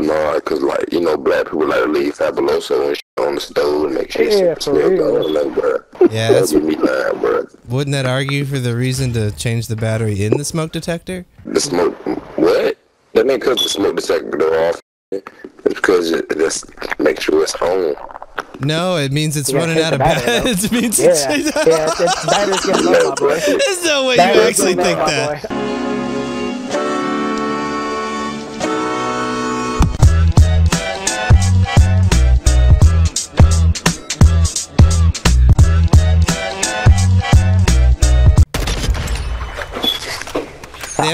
But no, cause like you know, black people like to leave fabuloso and shit on the stove and make sure Yeah, yeah, for smell real. good. Like, bro, Yeah, that's, get me lying, bro. wouldn't that argue for the reason to change the battery in the smoke detector? The smoke, what? That ain't cause the smoke detector go off. It's because it just make sure it's on. No, it means it's You running out of battery, battery. it means Yeah, it's yeah, it's, it's battery's getting low, my boy. There's no way you actually think low, my that.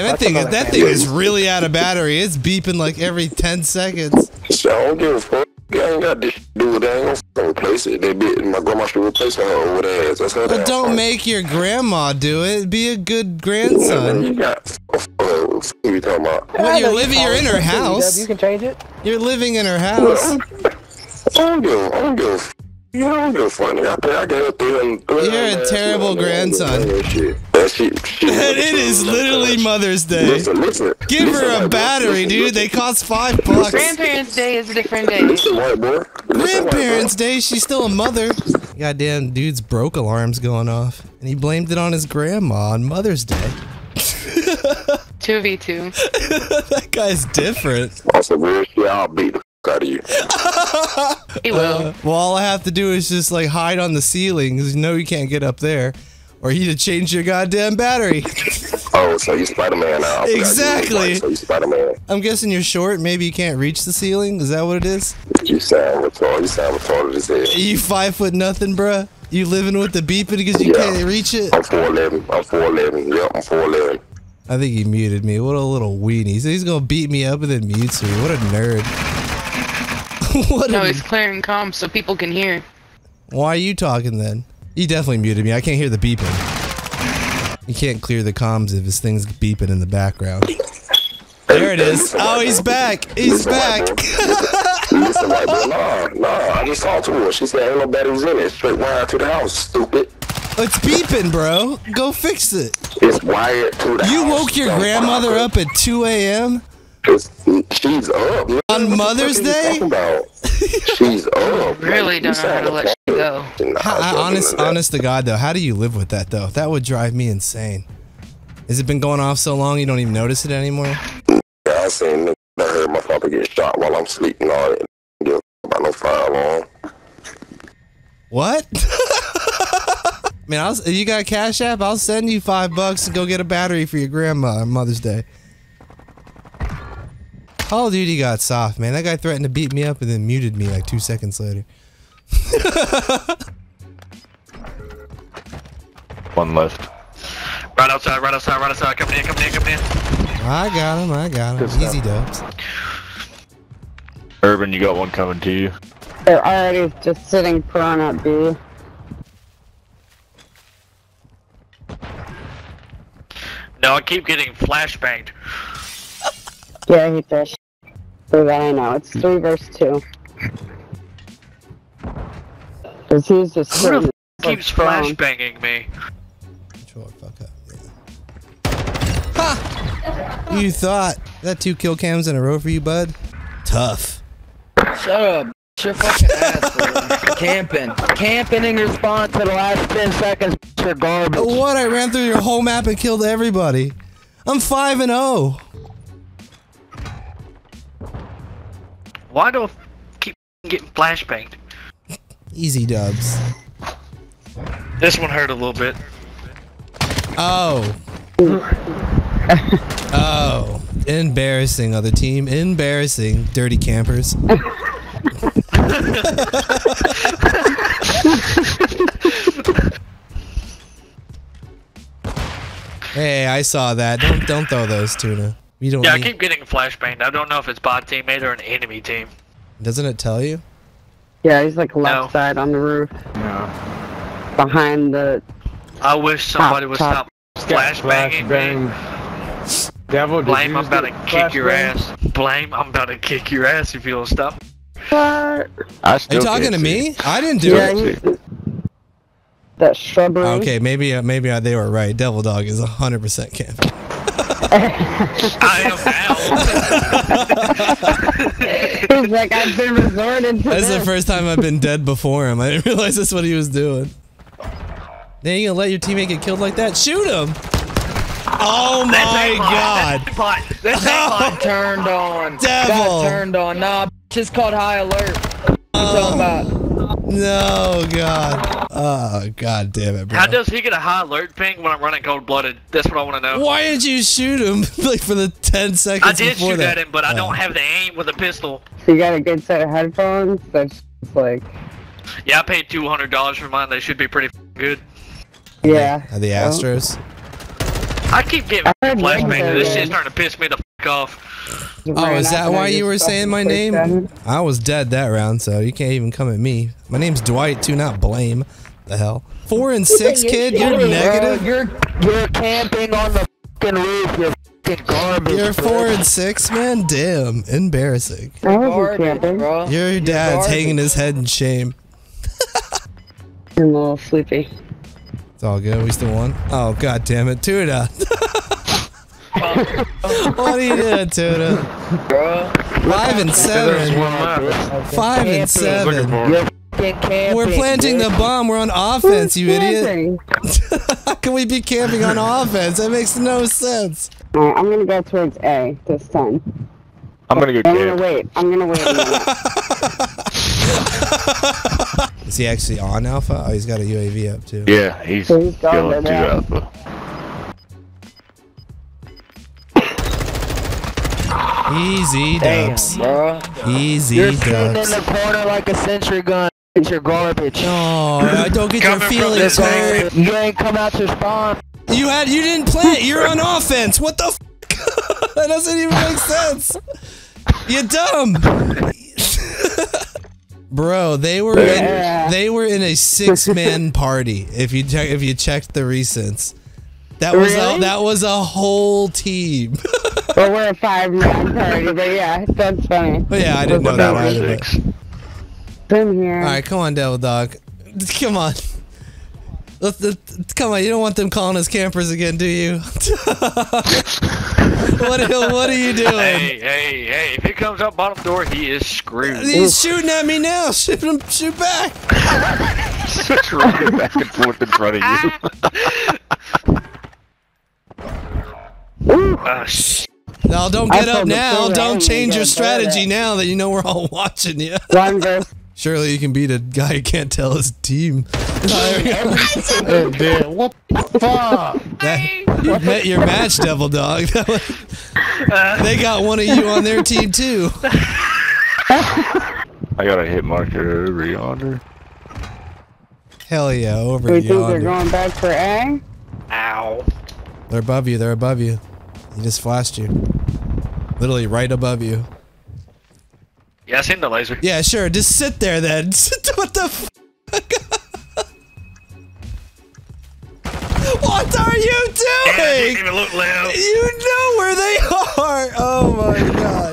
That thing, that thing is really out of battery. It's beeping like every 10 seconds. So I don't give a fuck. I ain't got this shit to do with. I ain't gonna fucking replace it. They be, my grandma should replace her old ass. That's her But damn don't make your grandma do it. Be a good Yeah, grandson. You got. Uh, what you talking about? Well, you're know you living, you're in her house. You can change it. You're living in her house. I don't give. I don't give. A f- You don't give a fuck. nigga. I pay. I gave her three hundred. You're a terrible grandson. That shit. Shit. shit it is literally Mother's Day. Listen, listen. Give listen, her a battery, Listen, dude. listen. They cost five bucks. Grandparents' Day is a different day. Listen, white boy. Listen, white. Grandparents' Day, she's still a mother. Goddamn dude's broke alarms going off. And he blamed it on his grandma on Mother's Day. 2v2. that guy's different. On some real shit, I'll beat the fuck out of you. He will. Well, all I have to do is just like hide on the ceiling because you know you can't get up there. Or you to change your goddamn battery. Oh, so you Spider Man now? I forgot you was Exactly. So you Spider Man. I'm guessing you're short. Maybe you can't reach the ceiling. Is that what it is? You sound retarded. You sound retarded as hell. You five foot nothing, bruh? You living with the beeping because you Yeah. can't reach it? I'm 4'11. I'm 4'11. Yep, I'm 4'11. I think he muted me. What a little weenie. So he's gonna beat me up and then mutes me. What a nerd. what No, a, he's clearing comms so people can hear. Why are you talking then? He definitely muted me. I can't hear the beeping. You can't clear the comms if his thing's beeping in the background. There it is. Oh, he's back. He's back. Listen, listen. Nah, nah. I just talked to her. She said ain't no batteries in it. Straight wired to the house. Stupid. It's beeping, bro. Go fix it. It's wired to the house. You woke your grandmother up at 2 a.m. It's, she's up. man. On What Mother's fuck are you Day? she's up. Really Like, don't know how to let you go. Nah, How, other honest, honest to God, though, how do you live with that, though? That would drive me insane. Has it been going off so long you don't even notice it anymore? Yeah, I seen niggas that heard my father get shot while I'm sleeping. All that. Give about no fire alarm. What? Man, I'll, if you got Cash App, I'll send you five bucks to go get a battery for your grandma on Mother's Day. Call of Duty got soft, man. That guy threatened to beat me up and then muted me like two seconds later. One left. Right outside, right outside, right outside. Coming in, coming in, coming in. I got him, I got him. Good. Easy dubs. Urban, you got one coming to you. They're already just sitting prone up B. No, I keep getting flashbanged. Yeah, he fished. For that I know. It's three versus two. Cause he's just Who the like keeps prone. flashbanging me? Control fuck up. Yeah. Ha! You thought that two kill cams in a row for you, bud? Tough. Shut up. Your fucking ass, bro. Camping. Camping in your spawn for the last 10 seconds. You're garbage. What? I ran through your whole map and killed everybody. I'm 5 and oh. Why do I keep getting flashbanged? Easy dubs. This one hurt a little bit. Oh. oh. Embarrassing, other team. Embarrassing. Dirty campers. hey, I saw that. Don't don't throw those, tuna. You don't Yeah, I keep getting flashbanged. I don't know if it's bot teammate or an enemy team. Doesn't it tell you? Yeah, he's like left No. side on the roof. No. Behind the I wish somebody would top. stop flashbanging me. Devil, did Blame, you I'm about to kick your flashbang? ass. Blame, I'm about to kick your ass if you don't stop. what? I Are you talking can't to see. me? I didn't do Yeah, it. he, that shrubbery. Okay, maybe uh, maybe uh, they were right. Devil Dog is 100% camping. I am now. He's like, I've been resorted to That's the first time I've been dead before him. I didn't realize that's what he was doing. Then you gonna let your teammate get killed like that? Shoot him! Oh my god! Pot. That's Got turned on. Devil. Got turned on. Nah, bitch, it's called high alert. What you talking oh. about? No, God. Oh, God damn it, bro. How does he get a high alert ping when I'm running cold blooded? That's what I want to know. Why did you shoot him like for the 10 seconds I did shoot that? at him, but I Oh. don't have the aim with a pistol. So you got a good set of headphones. That's like, Yeah, I paid two hundred dollars for mine. They should be pretty good. yeah. Are the Oh. Astros? I keep getting I flashbangs. This good. shit's starting to piss me the f off. Oh, is that why you were saying my name? I was dead that round, so you can't even come at me. My name's Dwight, too, not Blame. The hell? Four and six, kid? You're Bro, negative? you're you're camping on the fucking roof. You're fucking garbage. You're bro. four and six, man? Damn. Embarrassing. I wasn't Garbage, camping. bro. Your You're dad's garbage. hanging his head in shame. I'm a little sleepy. It's all good. We still won. Oh, god damn it. Tuna. what are you doing, Tuna? bro. Five and seven. Five and seven. for You're fucking camping. We're planting the bomb. We're on offense, you idiot. How can we be camping on offense? That makes no sense. Alright, I'm gonna go towards A this time. I'm gonna go I'm gonna wait. I'm gonna wait. Is he actually on Alpha? Oh, he's got a UAV up too. Yeah, he's So he's gone killing two by alpha. Easy Damn, dubs. bro. Easy You're sitting in the corner like a sentry gun. It's your garbage. Oh, I don't get your Coming from feelings this hurt. You ain't come out to spawn. You had you didn't plant. You're on offense. What the? F- that doesn't even make sense. You dumb. Bro, they were Yeah. in, they were in a six man party. If you check if you checked the recents, that was a, that was a whole team. Well, we're a five man party, but yeah, that's funny. But yeah, I didn't know that now we're either. six. I'm here. All right, come on, Devil Dog. Come on. Let's, let's- come on, you don't want them calling us campers again, do you? what, are- what are you doing? Hey, hey, hey! If he comes up bottom door, he is screwed. He's shooting at me now. Shoot him, shoot back. Just running back and forth in front of you. Ah, sh- No, don't get up now. Don't change your strategy gonna now that you know we're all watching you. One verse. Surely you can beat a guy who can't tell his team. Oh, damn. What the fuck? That- you met your match, Devil Dog. They got one of you on their team too. I got a hit marker over yonder. Hell yeah, over We think they're going back for A? Ow! They're above you. They're above you. He just flashed you. Literally right above you. Yeah, I seen the laser. Yeah, sure. Just sit there then. what the fuck? what are you Yeah, I didn't doing? even look loud. You know where they are. Oh my god.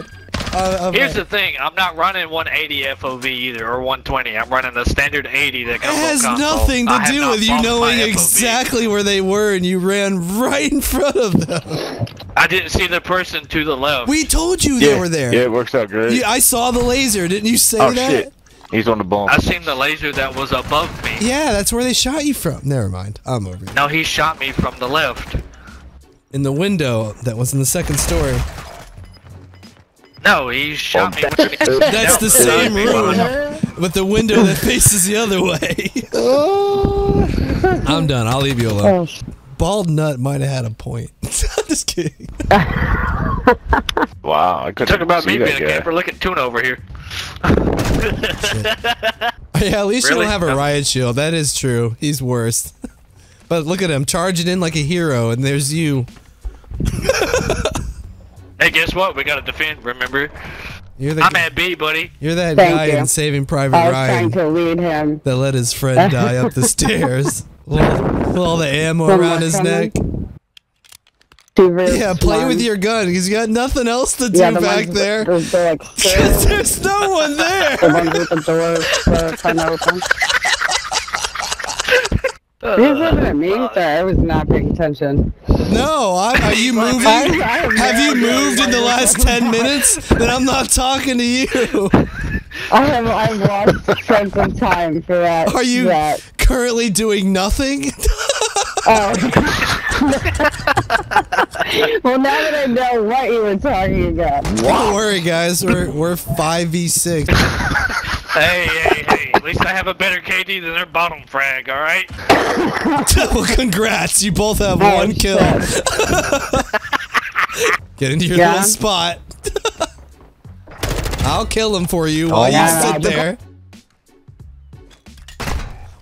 Uh, I'm Here's the thing, I'm not running 180 FOV either, or 120. I'm running the standard 80 that it comes has on console. nothing to I do with you knowing exactly where they were and you ran right in front of them. I didn't see the person to the left. We told you they were there. Yeah, it works out great. You, I saw the laser. Didn't you say oh that? shit, he's on the bomb. I seen the laser that was above me. Yeah, that's where they shot you from. Never mind. I'm over it. No, he shot me from the left. In the window that was in the second story. No, he shot me. when That's the same room with the window that faces the other way. I'm done. I'll leave you alone. Oh, Bald Nut might have had a point. Just kidding. Wow, I couldn't Talk about see me that being a guy. camper. Look at Tuna over here. Yeah, at least you don't have a riot shield. That is true. He's worse. But look at him charging in like a hero, and there's you. Hey, guess what? We gotta defend. Remember? You're the I'm at B, buddy. you're that Thank guy you. in Saving Private Ryan. I was Ryan trying to lead him. that let his friend die up the stairs. With all, the ammo Someone around his coming? neck. Yeah, play one. with your gun. He's got nothing else to do yeah, the back ones there. With, they're like There's no one there. the there. ones with the doors uh, kind of open. Are you looking at me? Sorry, I was not paying attention. No, I, are you moving? I have Have you moved in the last 10 minutes? Then I'm not talking to you. I have I've lost sense of time for that. Are you That. currently doing nothing? Oh. well, now that I know what you were talking about. Don't worry, guys. We're we're five v six. Hey, hey, hey. At least I have a better KD than their bottom frag, alright? well, congrats. You both have Oh, one kill. Get into your Yeah. little spot. I'll kill him for you oh, while yeah, you sit the- there.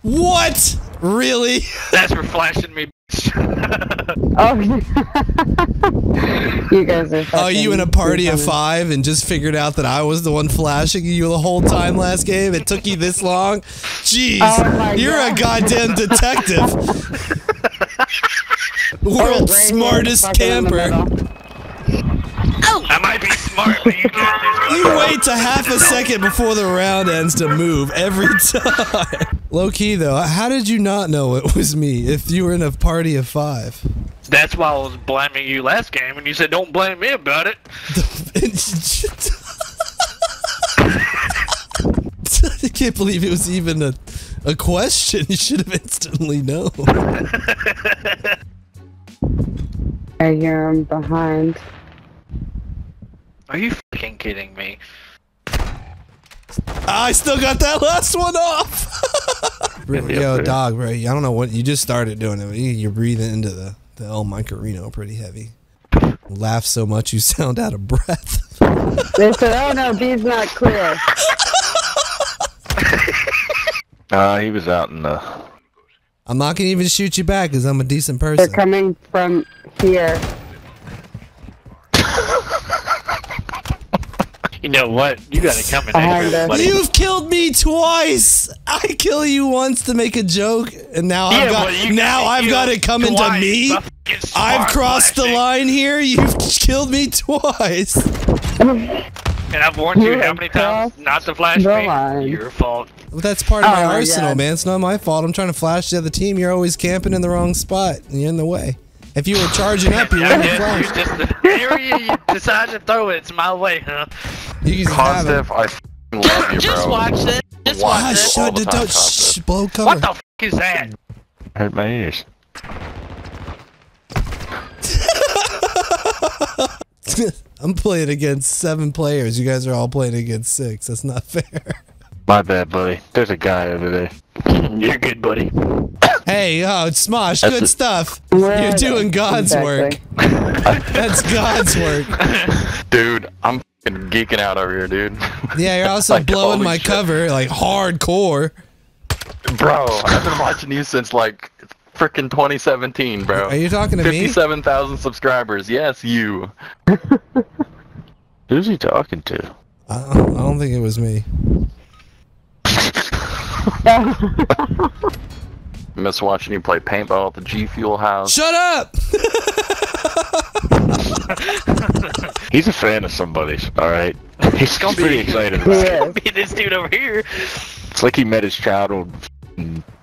What? Really? That's for flashing me. Oh. you guys are. Oh, you in a party of five and just figured out that I was the one flashing you the whole time last game? It took you this long? Jeez, Oh you're a goddamn detective. Oh, World's smartest fucking in the camper. middle. Oh. I might be smart, but you can't You wait to half a second before the round ends to move every time. Low key though, how did you not know it was me if you were in a party of five? That's why I was blaming you last game, and you said don't blame me about it. I can't believe it was even a, a question. You should have instantly known. I hear him behind. Are you fucking kidding me? I still got that last one off. Yo, dog, bro. I don't know what you just started doing it. but you- You're breathing into the the El Reno pretty heavy. Laugh so much you sound out of breath. They said, "Oh no, B's not clear." Uh, he was out in the. I'm not gonna even shoot you back because I'm a decent person. They're person. coming from here. You know what? You got it coming Behind anyway, us. buddy. You've killed me twice. I kill you once to make a joke, and now I've got but you now I've got it coming to twice. me. I'm fucking I've crossed the line here. You've killed me twice. And I've warned you You how many times not to flash the me. line. Your fault. Well, that's part of my Oh my arsenal, God. man. It's not my fault. I'm trying to flash the other team. You're always camping in the wrong spot. and You're in the way. If you were charging up, you wouldn't have yeah, you flashed. just the area you decide to throw it, it's my way, huh? You can have it. Positive, I love you, Just watch it. Just Why? Ah, watch it. shut the time, shh, blow cover. What the f is that? Hurt my ears. I'm playing against seven players. You guys are all playing against six. That's not fair. My bad, buddy. There's a guy over there. You're good, buddy. Hey, oh, it's Smosh. That's Good it. stuff. Where You're doing? God's Exactly. work. That's God's work. Dude, I'm f***ing geeking out over here, dude. Yeah, you're also Like, blowing my shit. cover like hardcore. Bro, I've been watching you since like freaking 2017, bro. Are you talking to me? 57,000 subscribers. Yes, you. Who's he talking to? I don't, I don't think it was me. Miss watching you play paintball at the G Fuel house. Shut up! He's a fan of somebody's, alright? He's gonna pretty be- excited He about it. is. Be this dude over here. It's like he met his childhood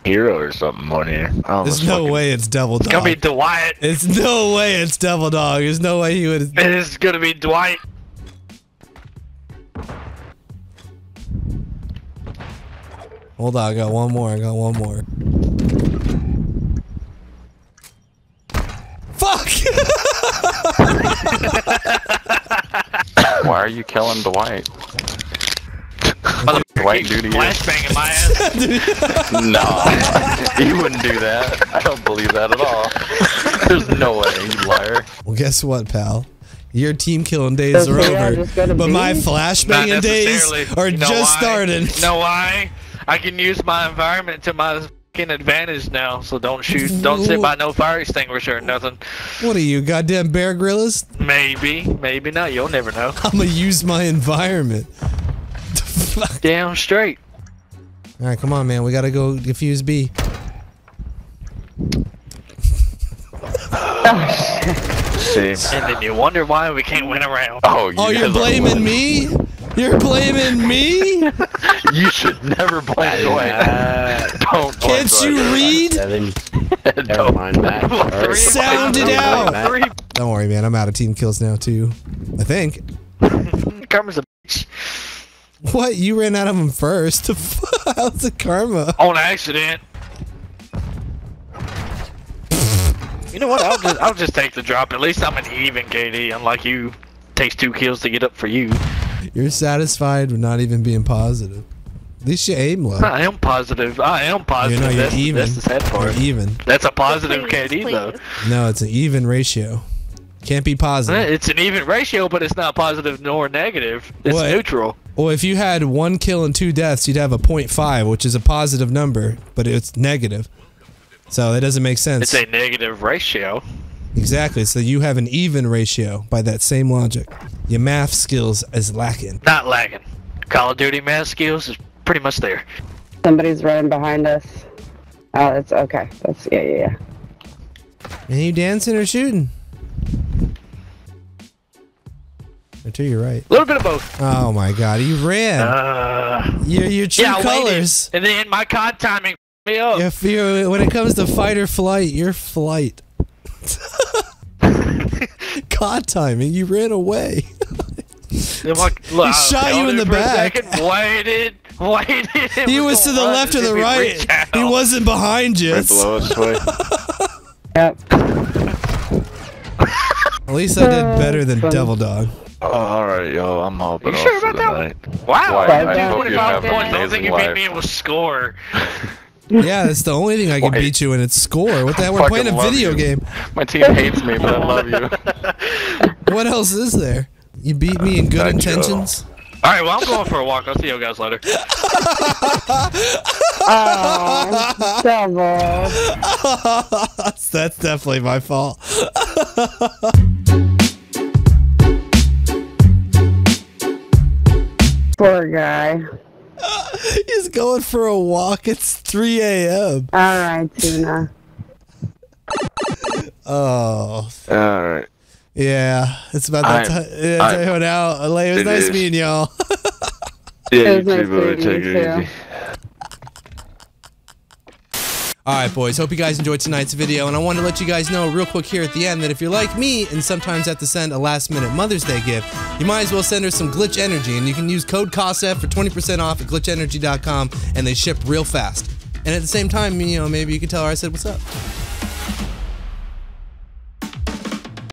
hero or something on here. Oh, There's no fucking- way it's Devil Dog. It's gonna be Dwight. It's no way it's Devil Dog. There's no way he would. It is gonna be Dwight. Hold on, I got one more. I got one more. Fuck! Why are you killing Dwight? Motherfucker Dwight keeps do to you? flashbanging my ass. No, you wouldn't do that. I don't believe that at all. There's no way, you liar. well, guess what, pal? Your team killing days Does are Leon over, just go to but B? my Not flashbanging days are You know just why? starting. You know why? I can use my environment to my fucking advantage now. So don't shoot. Don't sit by no fire extinguisher or nothing. What are you, goddamn Bear Grylls? Maybe, maybe not. You'll never know. I'm gonna use my environment. The fuck? Damn straight. All right, come on, man. We gotta go defuse B. See? And then you wonder why we can't win around. Oh, you Oh, you're blaming me? You're blaming me? You should never blame Dwight. Don't. blame Can't you Dwight. read? Seven. Never mind, Matt. Well, Sound it out. three- Don't worry, man. I'm out of team kills now too. I think. Karma's a bitch. What? You ran out of them first. How's the karma? On accident. You know what? I'll just I'll just take the drop. At least I'm an even KD, unlike you. Takes two kills to get up for you. You're satisfied with not even being positive. At least you aim low. I am positive. I am You positive. know, you're that's, even. that's the sad part. You're even. That's a positive Please, KD though. No, it's an even ratio. Can't be positive. It's an even ratio, but it's not positive nor negative. It's What? neutral. Well, if you had one kill and two deaths, you'd have a 0.5, which is a positive number, but it's negative. So that doesn't make sense. It's a negative ratio. exactly. So you have an even ratio by that same logic. Your math skills is lacking. Not lagging. Call of Duty math skills is pretty much there. Somebody's running behind us. Oh, that's okay. That's yeah, yeah, yeah. And you dancing or shooting? Or to your right. A little bit of both. Oh my god, you ran. Uh, your your true yeah, colors. waited, and then my COD timing me up. If you when it comes to fight or flight, you're flight. Cod timing, you ran away. Then my- look, I shot you in the back. second, waited, waited. He was to gonna the left or the right. He wasn't behind you. Right below us, way. Yep. At least I did better than uh, Devil Dog. Oh, alright, yo, I'm hopping You sure about that night. Wow, Why, I I hope you 25 have an points. I don't think amazing you beat life. me with score. Yeah, that's the only thing I can Why? beat you in. It's score. What the hell? We're playing a video you. game. My team hates me, but I love you. What else is there? You beat me in good Not intentions. All right, well I'm going for a walk. I'll see you guys later. Oh, devil. that's, that's definitely my fault. Poor guy. He's going for a walk. It's 3 a.m. All right, Tuna. Oh, Alright. Yeah. It's about that I'm- time. Yeah, I'm- time out. It was It nice is. meeting y'all. Yeah, It you was nice too, boy. meeting Take you, it too. easy. All right, boys. Hope you guys enjoyed tonight's video, and I want to let you guys know real quick here at the end that if you're like me and sometimes have to send a last-minute Mother's Day gift, you might as well send her some Glytch Energy, and you can use code KOSDFF for 20% off at glytchenergy.com, and they ship real fast. And at the same time, you know, maybe you can tell her I said what's up.